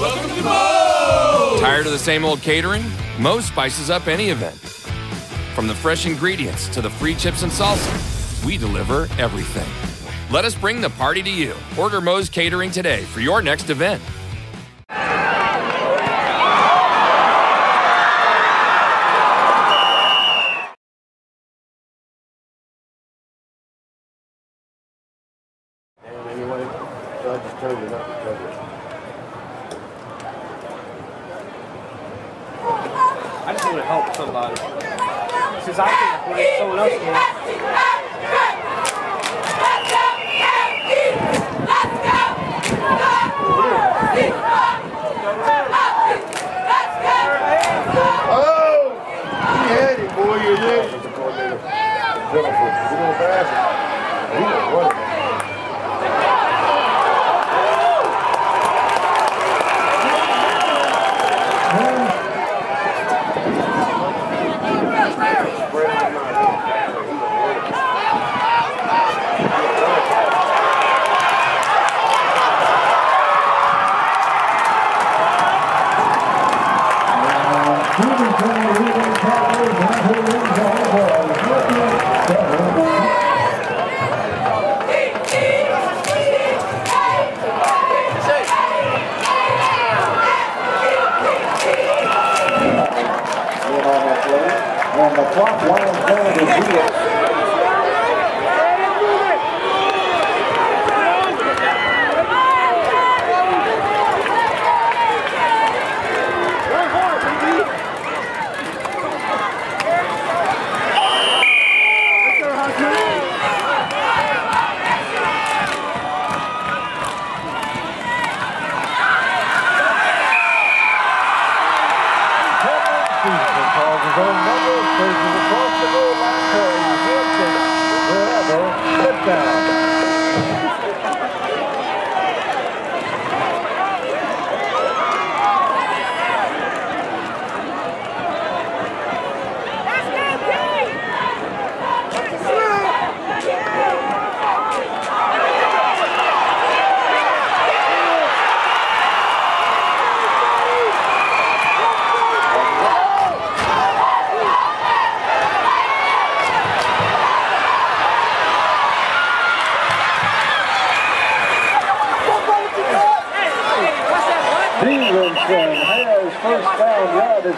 Welcome to! Tired of the same old catering? Moe's spices up any event. From the fresh ingredients to the free chips and salsa, we deliver everything. Let us bring the party to you. Order Moe's Catering today for your next event. Anyway, so I just turned it up to cover it. I just want to help somebody. Since I can't play, someone else can. Oh! You had it, boy, you did. He's a coordinator. Jennifer, you gonna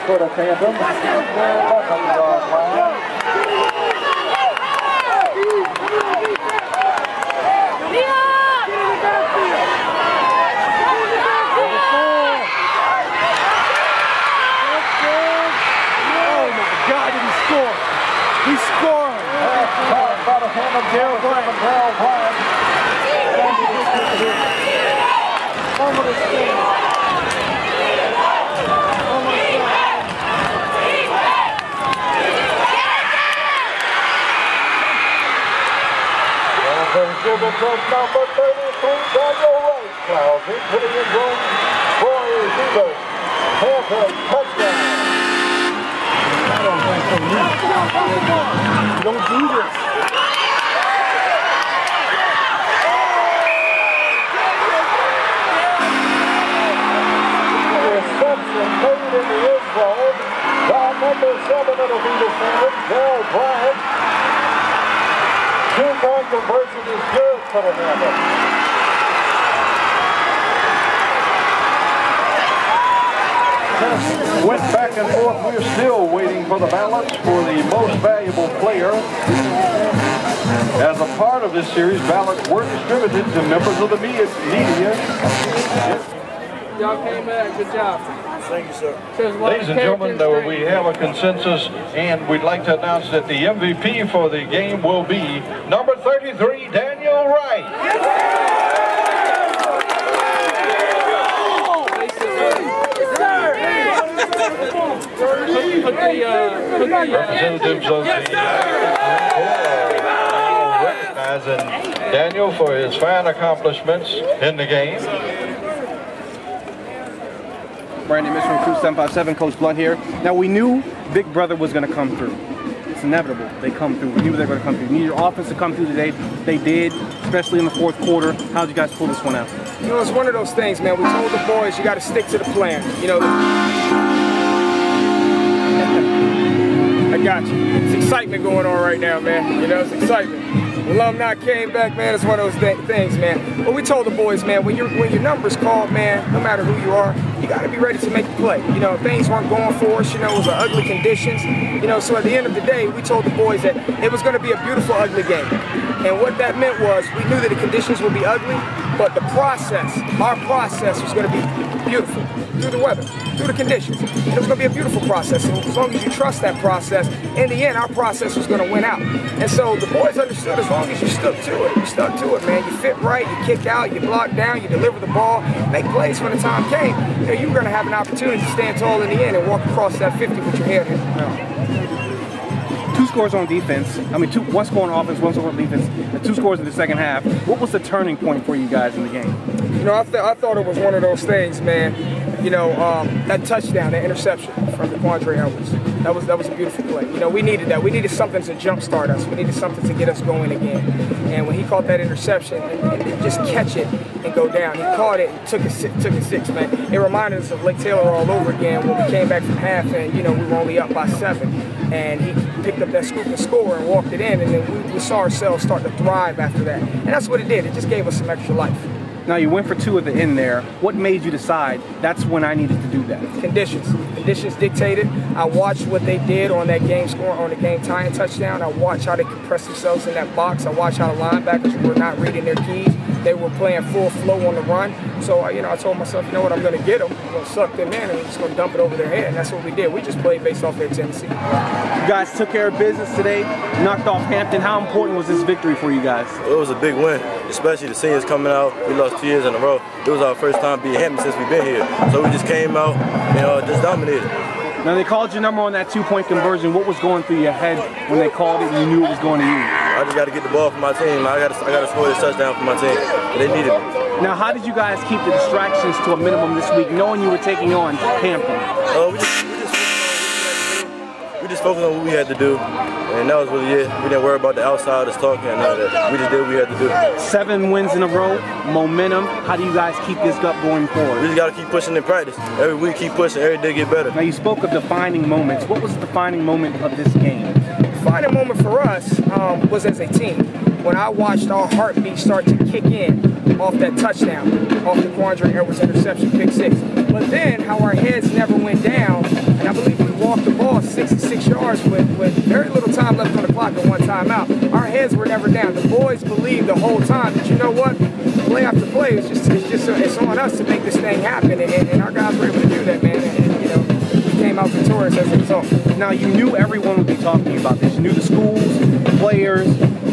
for the Phantoms. Their weapons yard line. Oh my God, did he score? He scored! Caught by the Phantoms, Gerald Griffin, Darrell Bryant. Jonathan dribble number 33, Daniel Wright. Clouds into the end zone for touchdown. Don't do this. In the end zone number seven of the Eagles fans, Gerald Bryant. Two-point conversion is good for. Went back and forth. We're still waiting for the ballots for the most valuable player. As a part of this series, ballots were distributed to members of the media. Media. Y'all came back. Good job. Thank you, sir. Ladies and gentlemen, though we have a consensus, and we'd like to announce that the MVP for the game will be number 33, Daniel Wright. Put the, put the, Representatives of the uh, recognizing Daniel for his fine accomplishments in the game. Brandon Mitchell, Recruit 757, Coach Blunt here. Now, we knew Big Brother was going to come through. it's inevitable. They come through. We knew they were going to come through. You need your offense to come through today. They did, especially in the fourth quarter. How did you guys pull this one out? You know, it's one of those things, man. We told the boys you got to stick to the plan. You know. You. It's excitement going on right now, man. You know, it's excitement. Alumni came back, man. It's one of those th things, man. But we told the boys, man, when, you when your number's called, man, no matter who you are, you got to be ready to make the play. You know, things weren't going for us. You know, it was ugly conditions. You know, so at the end of the day, we told the boys that it was going to be a beautiful, ugly game. And what that meant was we knew that the conditions would be ugly, but the process, our process was going to be beautiful through the weather, through the conditions. And It was going to be a beautiful process. And as long as you trust that process, in the end, our process was going to win out. And so the boys understood as long as you stuck to it, you stuck to it, man. You fit right, you kick out, you block down, you deliver the ball, make plays when the time came. You know, you were going to have an opportunity to stand tall in the end and walk across that 50 with your head held scores on defense. I mean, two, one score on offense, one score on defense, and two scores in the second half. What was the turning point for you guys in the game? You know, I, th I thought it was one of those things, man. You know, um, that touchdown, that interception from DeQuandre Edwards. That was that was a beautiful play. You know, we needed that. We needed something to jumpstart us. We needed something to get us going again. And when he caught that interception and, and just catch it and go down, he caught it and took it took it six, man. It reminded us of Lake Taylor all over again when we came back from half and you know we were only up by seven, and he picked up that scoop and score and walked it in, and then we, we saw ourselves start to thrive after that. And that's what it did. It just gave us some extra life. Now you went for two at the end there. What made you decide that's when I needed to do that? Conditions. Conditions dictated. I watched what they did on that game score, on the game tying touchdown. I watched how they compressed themselves in that box. I watched how the linebackers were not reading their keys. They were playing full flow on the run. So, you know, I told myself, you know what, I'm going to get them. I'm going to suck them in and I'm just going to dump it over their head. And that's what we did. We just played based off their tendency. You guys took care of business today, knocked off Hampton. How important was this victory for you guys? It was a big win, especially the seniors coming out. We lost two years in a row. It was our first time beating Hampton since we've been here. So we just came out and uh, just dominated. Now they called your number on that two-point conversion. What was going through your head when they called it and you knew it was going to you? I just got to get the ball for my team. I got to, I got to score this touchdown for my team. They needed me. Now, how did you guys keep the distractions to a minimum this week, knowing you were taking on Hampton? Uh, we just, we just, we just focused on what we had to do, and that was really it. We didn't worry about the outsiders talking and none of that. We just did what we had to do. Seven wins in a row, momentum. How do you guys keep this up going forward? We just got to keep pushing in practice. Every week, keep pushing. Every day, get better. Now, you spoke of defining moments. What was the defining moment of this game? Defining moment for us um, was as a team. When I watched our heartbeat start to kick in off that touchdown, off DeQuandre Edwards interception, pick six. But then how our heads never went down, and I believe we walked the ball 66 yards with, with very little time left on the clock and one timeout. Our heads were never down. The boys believed the whole time that you know what, play after play, it's just it's just it's on us to make this thing happen, and, and our guys were able to do that, man. Came out victorious as a result. Now you knew everyone would be talking to you about this. You knew the schools, players,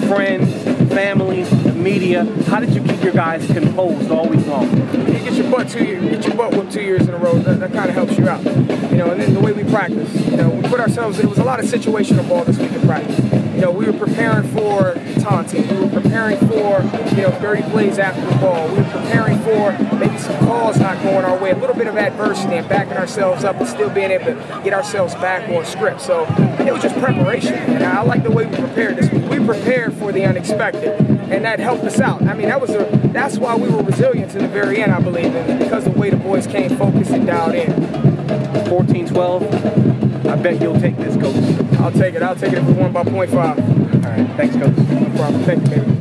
friends, family, the media. How did you keep your guys composed all week long? You get your butt two years, get your butt whooped two years in a row. That, that kind of helps you out, you know. And then the way we practice, you know, we put ourselves. It was a lot of situational ball this week in practice. You know, we were preparing for taunting. We were preparing for, you know, dirty plays after the ball. We were preparing for maybe some calls not going our way. A little bit of adversity and backing ourselves up and still being able to get ourselves back on script. So it was just preparation, and I like the way we prepared this. We prepared for the unexpected, and that helped us out. I mean, that was a, that's why we were resilient to the very end, I believe, and because of the way the boys came focused and dialed in. 14-12. I bet you'll take this, coach. I'll take it. I'll take it we won by 0.5. All right. Thanks, coach. No problem. Thank you, baby.